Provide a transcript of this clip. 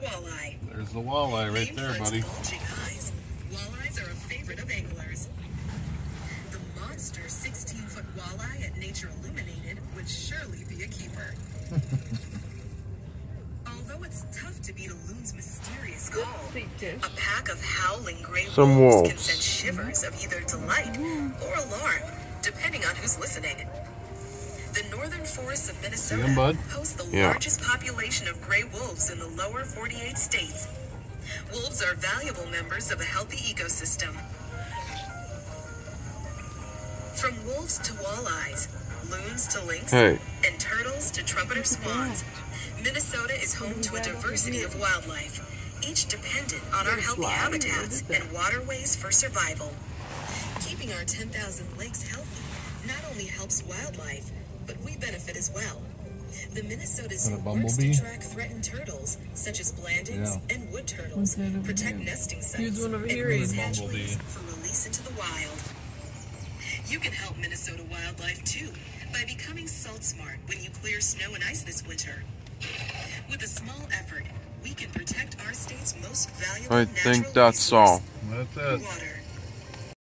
the walleye. There's the walleye right Named there, buddy. bulging eyes, walleyes are a favorite of anglers. The monster 16-foot walleye at Nature Illuminated would surely be a keeper. Although it's tough to beat a loon's mysterious call, a pack of howling gray Some wolves, can send shivers of either delight or alarm, depending on who's listening. The northern forests of Minnesota bud? host the Yeah. largest population of gray wolves in the lower 48 states. Wolves are valuable members of a healthy ecosystem. From wolves to walleyes, loons to lynx, Hey. and turtles to trumpeter swans, Minnesota is home to a diversity of wildlife, each dependent on our healthy habitats and waterways for survival. Keeping our 10,000 lakes healthy not only helps wildlife, but we benefit as well. The Minnesota Zoo a works to track threatened turtles, such as Blanding's Yeah. and wood turtles, protect nesting sites, Here's and here. raise hatchlings for release into the wild. You can help Minnesota wildlife too by becoming salt smart when you clear snow and ice this winter. With a small effort, we can protect our state's most valuable I natural think that's resource, all. That's it. water.